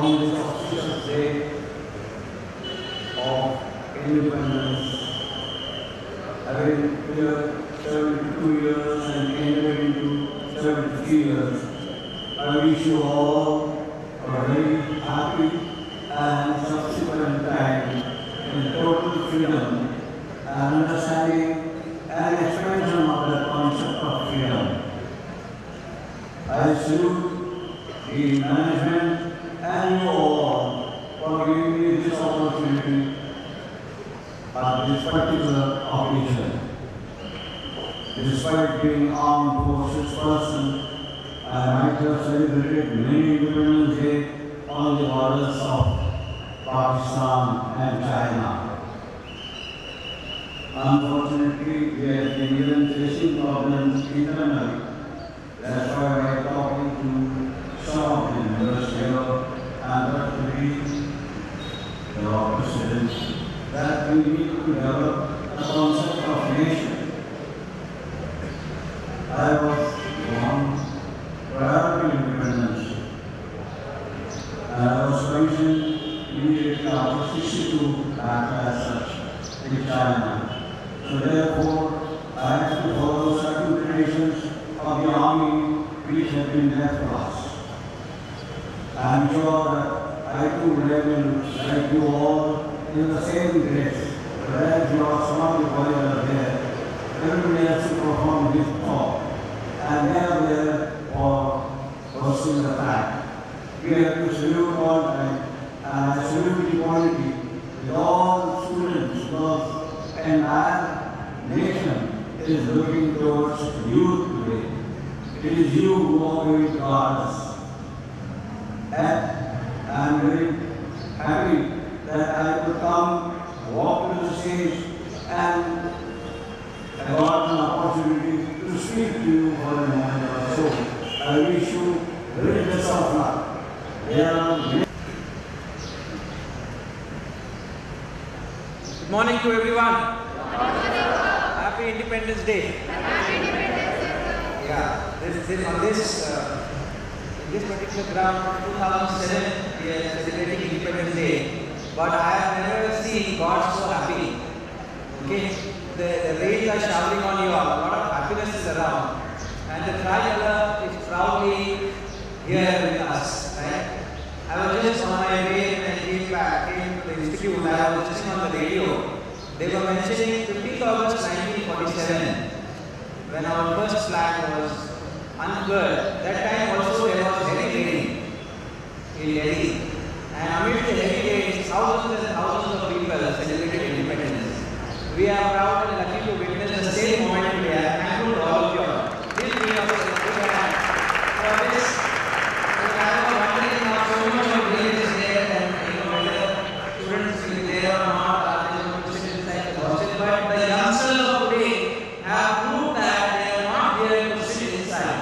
on this auspicious day of independence, having cleared 72 years and entering into 73 years, I wish you all a very happy and subsequent time in total freedom and understanding and expansion of the concept of freedom. I salute the management Despite being armed forces person, I might have celebrated many Independence Day on the borders of Pakistan and China. Unfortunately, we have been even facing problems internally. That's why we are talking to some of the members here and that to be the president that we need to develop a concept of nation. I was born prior to independence. And I was commissioned immediately after 62 back as such in China. So therefore, I have to follow certain traditions of the army which have been there for us. I am sure that I too will, like you all, in the same grace. Whereas you are some of the boys are there, this job. And there for pursuing the fact. We have to salute all and I salute equality with all students, because entire nation is looking towards youth today. It is you who are going to us. And I am very happy that I could come, walk to the stage, and I got an opportunity to speak to you for a moment or so. I wish you very best of luck. There are many Good morning to everyone. Happy Independence Day. Yeah, this, this, on this, uh, in this particular ground, 2007, we are celebrating Independence Day. But I have never seen God so happy. Okay, the, the rains are showering on you all. Happiness is around. And the tricolor is proudly here with us, right? I was just on my way when I came back, came to the institute, I was listening on the radio. They were mentioning 15th August 1947, when our first flag was unfurled. That time also there was heavy rain in Delhi. And amid the heavy rains, thousands and thousands of people celebrated independence. We are proud and lucky to witness the same moment today. I am thankful to all of you. all. Please give us a good hand for this. And I was wondering now so much of rain is there and you know whether students will be there or not, are they going to sit inside the hostel? But the youngsters of today have proved that they are not here to sit inside,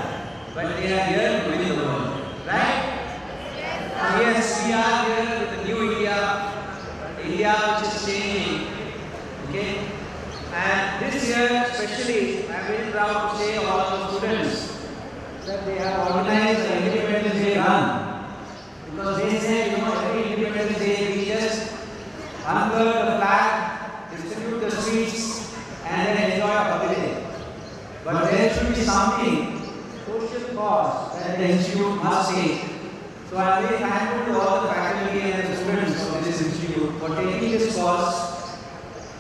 but they are here to win the world. Right? Yes, we are here with the new India, India which is changing. Okay? And this year, especially, I am very proud to say all the students that they have organized run. Because they said, you know, every Independence just the flag, distribute the sweets, and then enjoy a holiday. But there should be something, social cause that the institute must take. So I am very thankful to all the faculty and of this institute for taking this course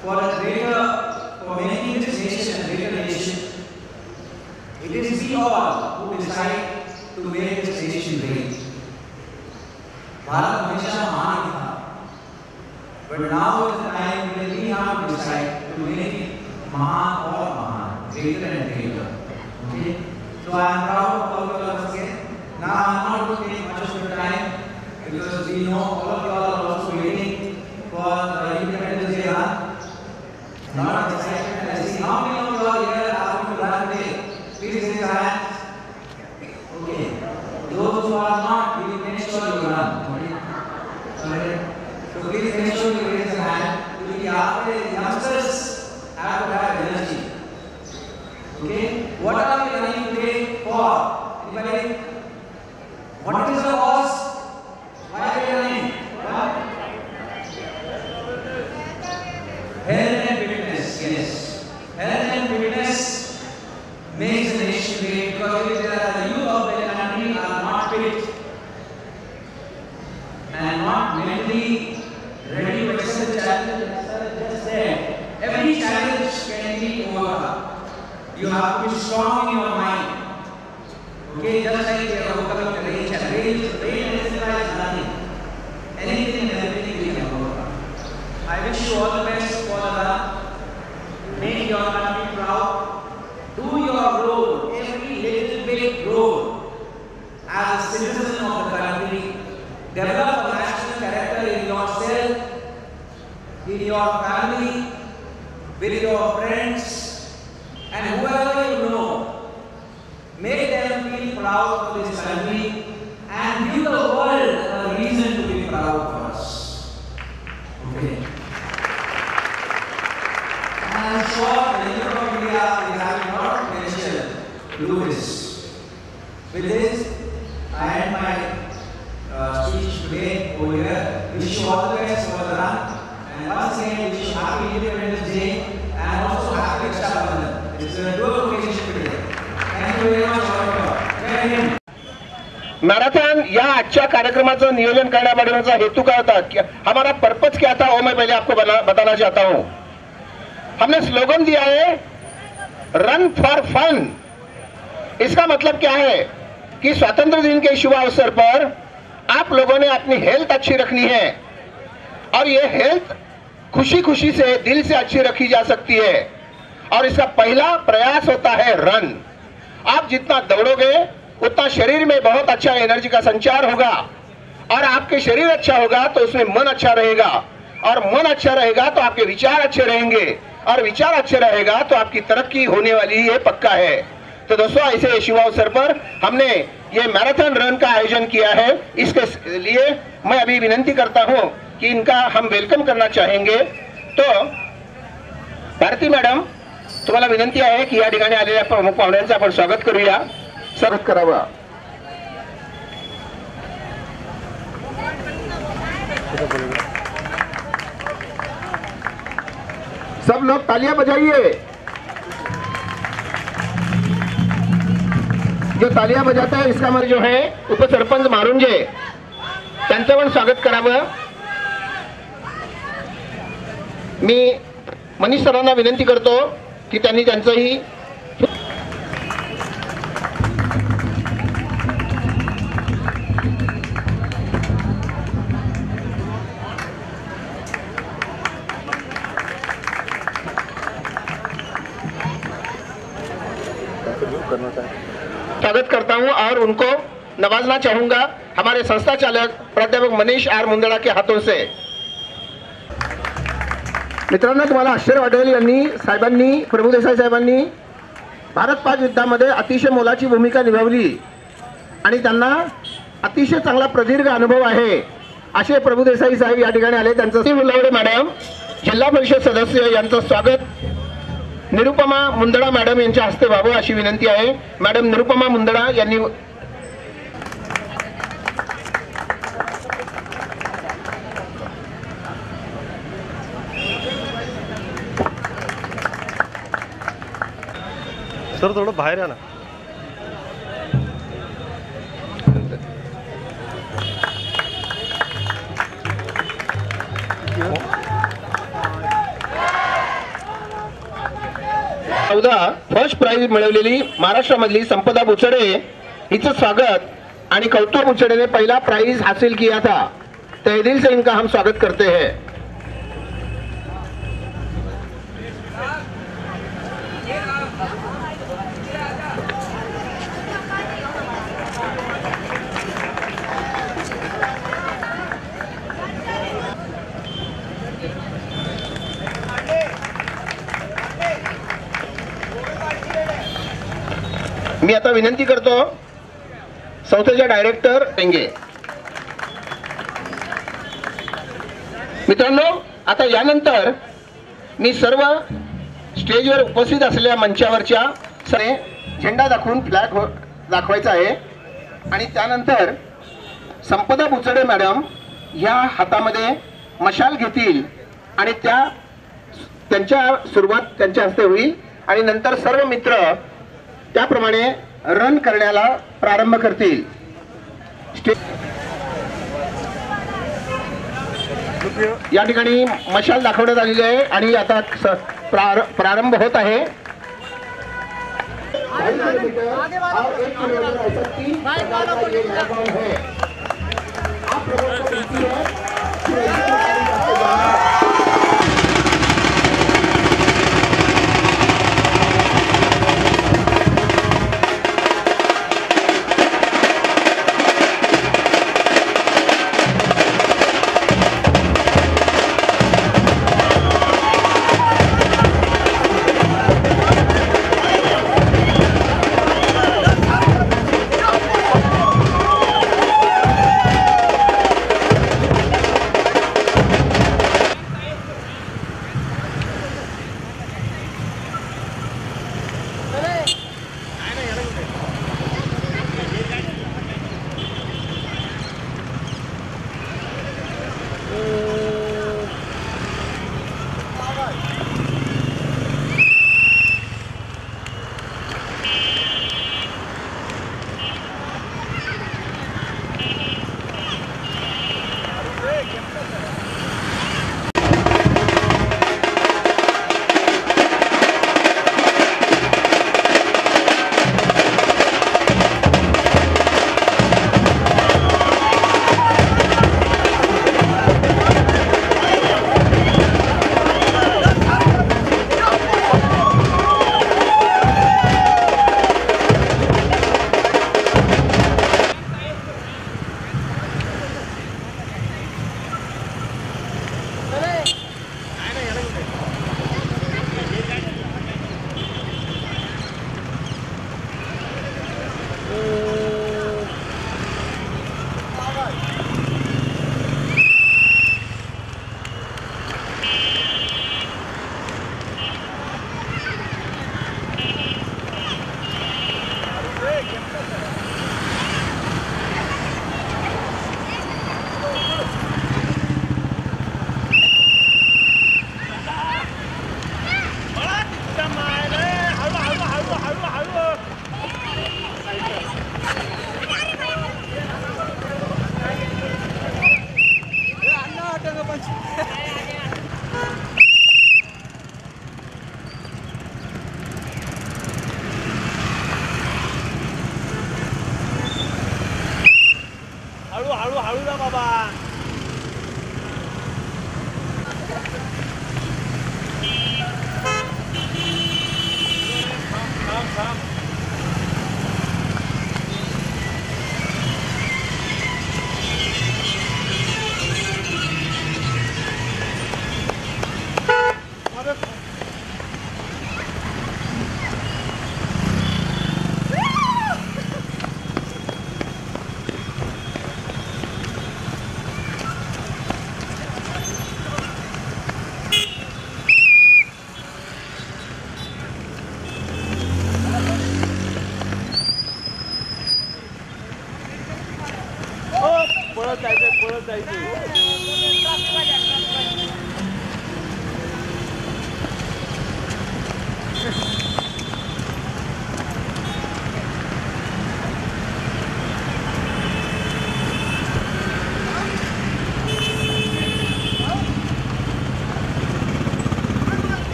for a greater, is we all who decide to make this nation great. Bharat हमेशा महान ही था but now is the time when we have to decide to make it महान और महान greater and greater okay so I am proud of all of once again now I am not going to take much of your time because we know all of you are also waiting for the Independence Day of excitement I see how many of you are here Please raise your hand. Okay. Those who are not, we will make sure you run. Alright? So please make sure you raise your hand. After youngsters have to have little role, as a citizen of the country. Develop a national character in yourself, in your family, with your friends, and whoever you know. Make them feel proud of this country and give the world a reason to be proud of us. Okay. And I'm sure the youth of India is having a lot of. With this, I end my uh, speech today over here. Wish you all the best for the run. And once again, wish you happy Independence Day and also happy Raksha It's a dual occasion today. Thank you very much. Marathon या आजच्या कार्यक्रमाचं नियोजन करण्यापाठीमागचा हेतु क्या था क्या- हमारा purpose क्या था वो मैं पहले आपको बताना चाहता हूँ हमने स्लोगन दिया है रन फॉर फन इसका मतलब क्या है कि स्वतंत्र दिन के शुभ अवसर पर आप लोगों ने अपनी हेल्थ अच्छी रखनी है। और ये हेल्थ खुशी खुशी से, दिल से अच्छी रखी जा सकती है। और इसका पहला प्रयास होता है रन आप जितना दौड़ोगे, उतना शरीर में बहुत अच्छा एनर्जी का संचार होगा। और आपके शरीर अच्छा होगा तो उसमें मन अच्छा रहेगा। और मन अच्छा रहेगा तो आपके विचार अच्छे रहेंगे। और विचार अच्छे रहेगा तो आपकी तरक्की होने वाली है पक्का है। तो दोस्तों, ऐसे शुभ अवसर पर हमने ये मैराथन रन का आयोजन किया है। इसके लिए मैं अभी विनंती करता हूँ कि इनका हम वेलकम करना चाहेंगे। तो भारती मॅडम, तुम्हाला विनंती आहे की या ठिकाणी आलेल्या प्रमुख पाहुण्यांचं आपण स्वागत करूया। स्वागत करावं. सब लोग तालियाँ बजाइए। जो तालिया बजाता है इसका जो है उपसरपंच मारुंजे त्यांचं पण स्वागत करावं। मी मनीष सरांना विनंती करतो की त्यांनी त्यांचंही स्वागत करता हूँ और उनको नवाजना चाहूंगा हमारे संस्था चालक प्राध्यापक मनीष आर मुंदडा के हाथों से। मित्रांनो तुम्हाला आश्चर्य वाटेल यांनी साहेबांनी प्रभुदेसाई साहेबांनी भारत पाक युद्धामध्ये अतिशय मोलाची भूमिका निभावली आणि त्यांना अतिशय चांगला प्रदीर्घ अनुभव आहे असे प्रभुदेसाई साहेब या ठिकाणी आले. त्यांचं मॅडम जिल्हा परिषद सदस्य यांचं स्वागत. निरुपमा मुंदडा मॅडम यांच्या हस्ते व्हावं अशी विनंती आहे. मॅडम निरुपमा मुंदडा यांनी सर थोडं बाहेर या ना. चौदा. फर्स्ट प्राइज मिळवलेली महाराष्ट्रामधली संपदा बुचडे हिचं स्वागत. आणि कौतुक बुचडे ने पहिला प्राइज हासिल किया था. तहदील से इनका हम स्वागत करते हैं. मी आता विनंती करतो संस्थेचे डायरेक्टर पेंगे. मित्रांनो आता यानंतर मी सर्व स्टेजवर उपस्थित असलेल्या मंचावरच्या सरे झेंडा दाखवून फ्लॅग हो- दाखवायचा आहे. आणि त्यानंतर संपदा बुचडे मॅडम ह्या हातामध्ये मशाल घेतील आणि त्या त्यांच्या सुरुवात त्यांच्या हस्ते होईल. आणि नंतर सर्व मित्र त्याप्रमाणे रन करण्याला प्रारंभ करतील या ठिकाणी मशाल दाखवण्यात आलेली आहे आणि आता प्रार- प्रारंभ होत आहे तीन Levanta aí, filho.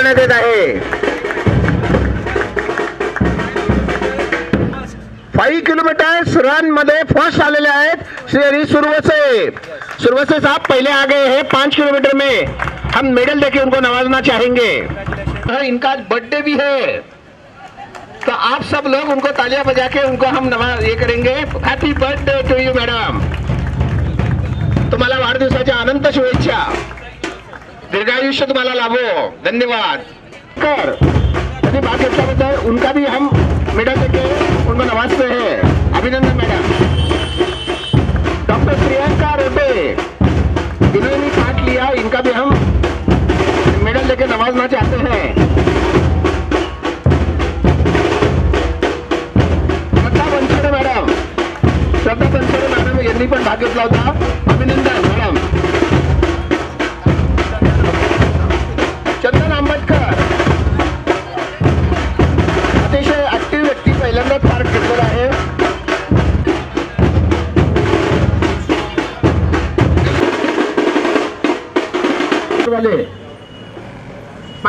कौतुक करण्यात येत आहे फाईव्ह किलोमीटर रन मध्ये फ़र्स्ट आलेले आहेत श्री सुरवसे। सुरवसे साहब पहले आ गए हैं पाँच किलोमीटर में। हम मेडल देके उनको नवाजना चाहेंगे। हाँ, इनका बर्थडे भी है। तो आप सब लोग उनको तालियाँ बजा के उनको हम नवा ये करेंगे। Happy birthday to you madam तुम्हाला वाढदिवसाच्या अनंत शुभेच्छा. दीर्घायुष्य तुम्हाला लाभो। धन्यवाद। कर। यदि बात बद्दल उनका भी हम मेडल देके उनको नवाजते हैं। अभिनंदन मैडम। डॉक्टर प्रियंका रेड्डे इन्होंने भी पार्ट लिया, इनका भी हम मेडल लेके नवाजना चाहते हैं। श्रद्धा बनसोडे मॅडम। श्रद्धा बनसोडे मॅडम यांनी पण भाग घेतला होता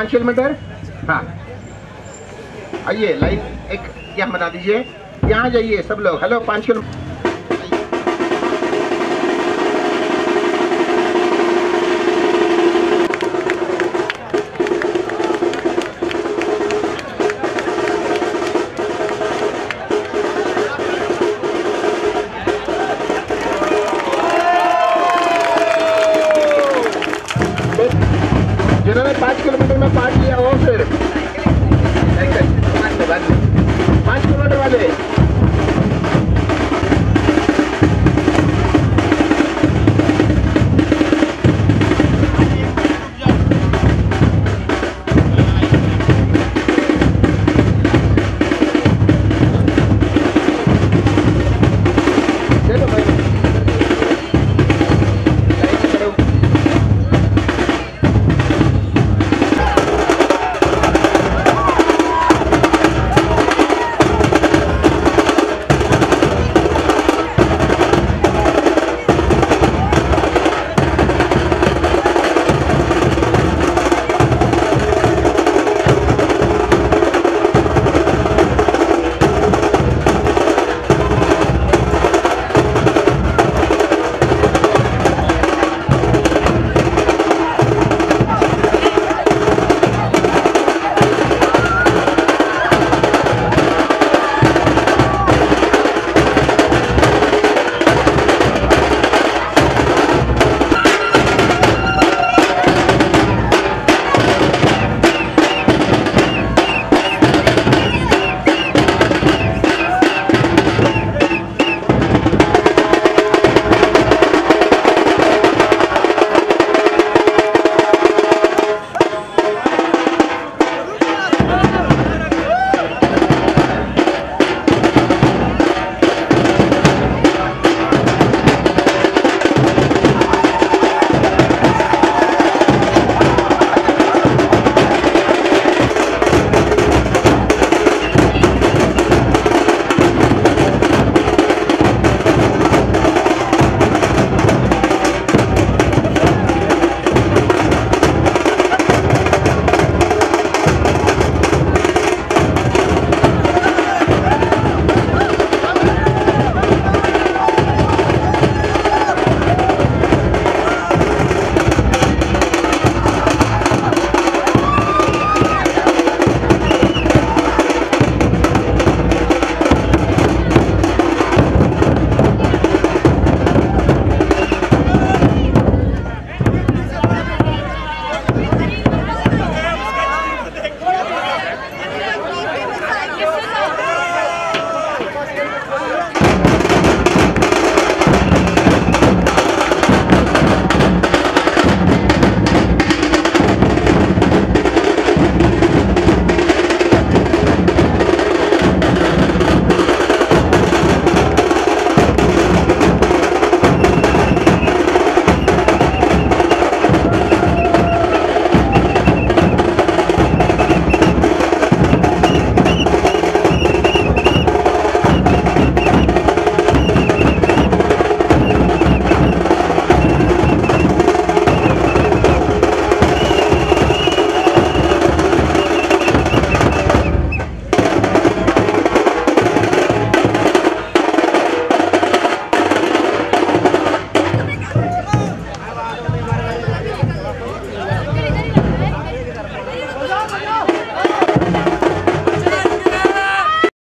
पाँच किलोमीटर? हाँ। आइए लाइन एक यहाँ बना दीजिए। यहाँ जाइए सब लोग। हेलो पाँच किलो